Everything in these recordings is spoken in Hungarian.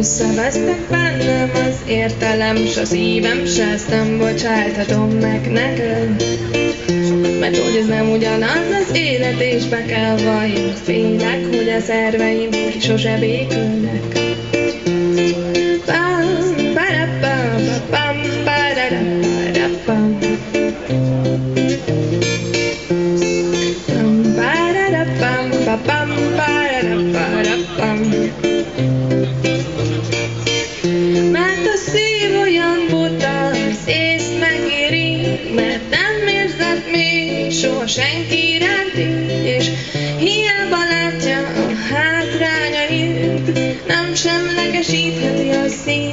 Összevesztek bennem az értelem, s a szívem, s ezt nem bocsáthatom meg neked. Mert hogy ez nem ugyanaz az élet, és be kell valljam, félek, hogy a szerveim sose békülnek. Pam, parapam, pam, pararapam. Pam, pararapam, pam, pararapam. Mert mert nem érzed még soha senki iránti, és hiába látja a hátrányait, nem semlegesítheti a szív.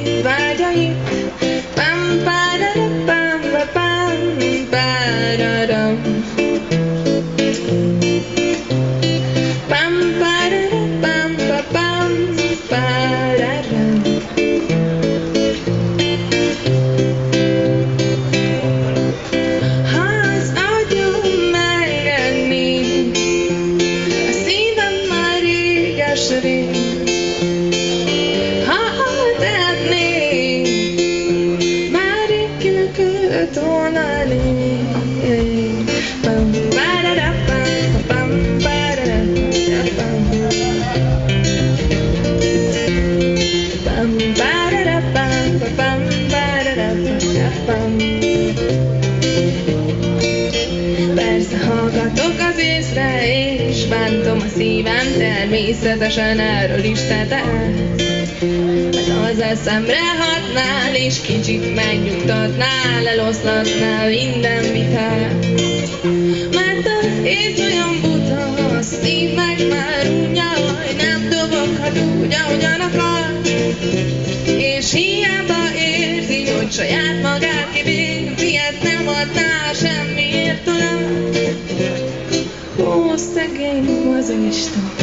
Réges rég. Ha tehetnék, már rég kilökött volna elég. Persze hallgatok az észre, és szívem, természetesen erről is tetesz. Mert az eszemre hatnál, és kicsit megnyugtatnál, eloszlatnál minden vitát. Mert az ész olyan buta, a szív meg már unja, hogy nem doboghat úgy, ahogyan akar. És hiába érzi, hogy saját magát kivégzi, ezt nem adná semmiért tudom. Ó, szegény Jesus estão.